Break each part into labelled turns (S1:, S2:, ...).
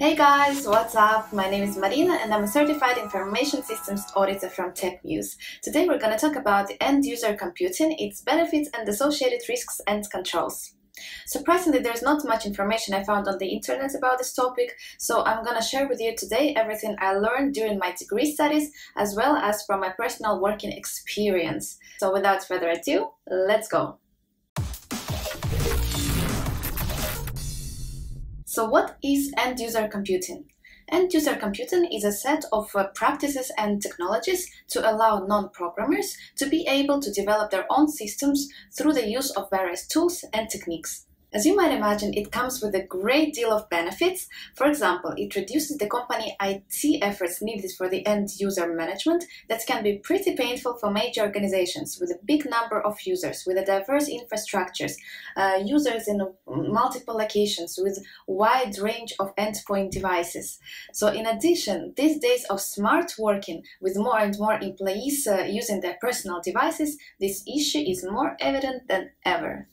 S1: Hey guys, what's up? My name is Marina and I'm a certified information systems auditor from TechMuse. Today we're going to talk about end user computing, its benefits and associated risks and controls. Surprisingly, there's not much information I found on the internet about this topic, so I'm gonna share with you today everything I learned during my degree studies as well as from my personal working experience. So without further ado, let's go. So what is end-user computing? End-user computing is a set of uh, practices and technologies to allow non-programmers to be able to develop their own systems through the use of various tools and techniques. As you might imagine, it comes with a great deal of benefits. For example, it reduces the company IT efforts needed for the end user management that can be pretty painful for major organizations with a big number of users, with a diverse infrastructures, uh, users in multiple locations, with wide range of endpoint devices. So in addition, these days of smart working with more and more employees uh, using their personal devices, this issue is more evident than ever.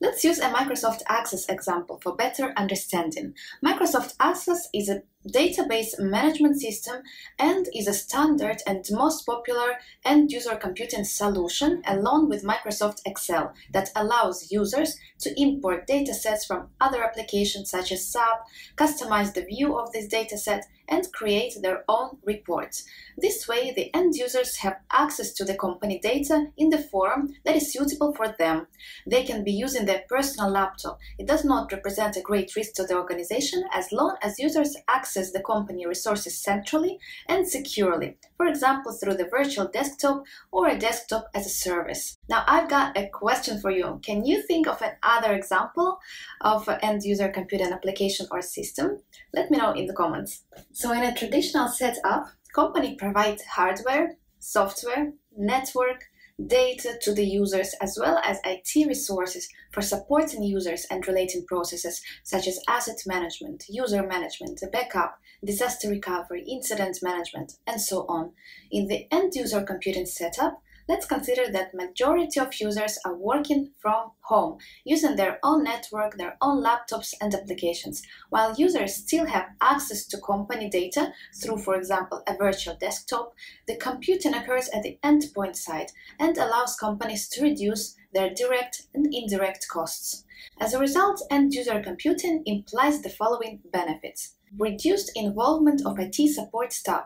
S1: Let's use a Microsoft Access example for better understanding. Microsoft Access is a database management system and is a standard and most popular end-user computing solution along with Microsoft Excel that allows users to import datasets from other applications such as SAP, customize the view of this dataset, and create their own reports. This way, the end users have access to the company data in the form that is suitable for them. They can be using their personal laptop. It does not represent a great risk to the organization as long as users access the company resources centrally and securely, for example, through the virtual desktop or a desktop as a service. Now, I've got a question for you. Can you think of another example of an end user computing application or system? Let me know in the comments. So in a traditional setup, company provides hardware, software, network, data to the users as well as IT resources for supporting users and related processes such as asset management, user management, backup, disaster recovery, incident management, and so on. In the end user computing setup, let's consider that majority of users are working from home, using their own network, their own laptops and applications, while users still have access to company data through, for example, a virtual desktop, the computing occurs at the endpoint side and allows companies to reduce their direct and indirect costs. As a result, end-user computing implies the following benefits. Reduced involvement of IT support staff,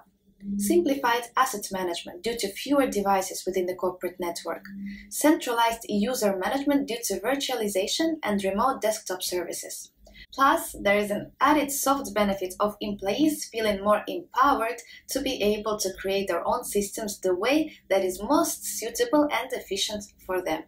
S1: Simplified asset management due to fewer devices within the corporate network. Centralized user management due to virtualization and remote desktop services. Plus, there is an added soft benefit of employees feeling more empowered to be able to create their own systems the way that is most suitable and efficient for them.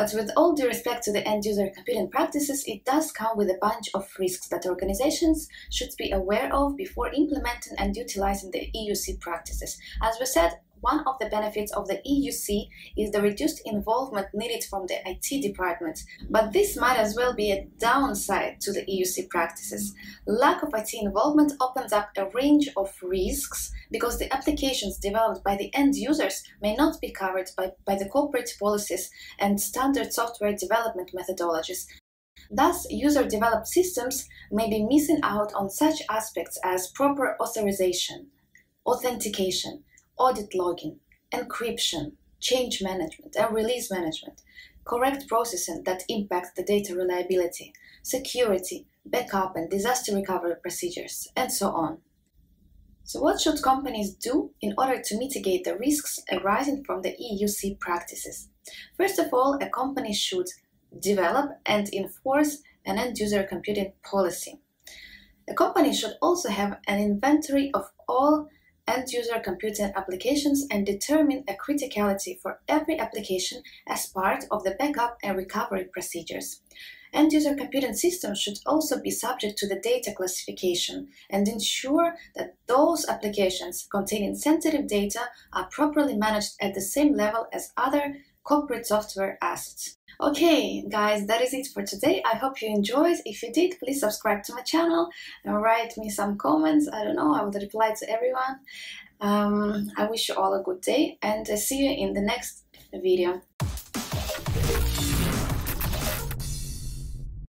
S1: But with all due respect to the end user computing practices, it does come with a bunch of risks that organizations should be aware of before implementing and utilizing the EUC practices. As we said, one of the benefits of the EUC is the reduced involvement needed from the IT department, but this might as well be a downside to the EUC practices. Lack of IT involvement opens up a range of risks because the applications developed by the end users may not be covered by, by the corporate policies and standard software development methodologies, Thus, user-developed systems may be missing out on such aspects as proper authorization, authentication, audit logging, encryption, change management, and release management, correct processing that impacts the data reliability, security, backup and disaster recovery procedures, and so on. So what should companies do in order to mitigate the risks arising from the EUC practices? First of all, a company should develop and enforce an end-user computing policy. A company should also have an inventory of all end-user computing applications and determine a criticality for every application as part of the backup and recovery procedures. End-user computing systems should also be subject to the data classification and ensure that those applications containing sensitive data are properly managed at the same level as other corporate software assets. Okay, guys, that is it for today. I hope you enjoyed. If you did, please subscribe to my channel and write me some comments. I don't know, I will reply to everyone. Um, I wish you all a good day and see you in the next video.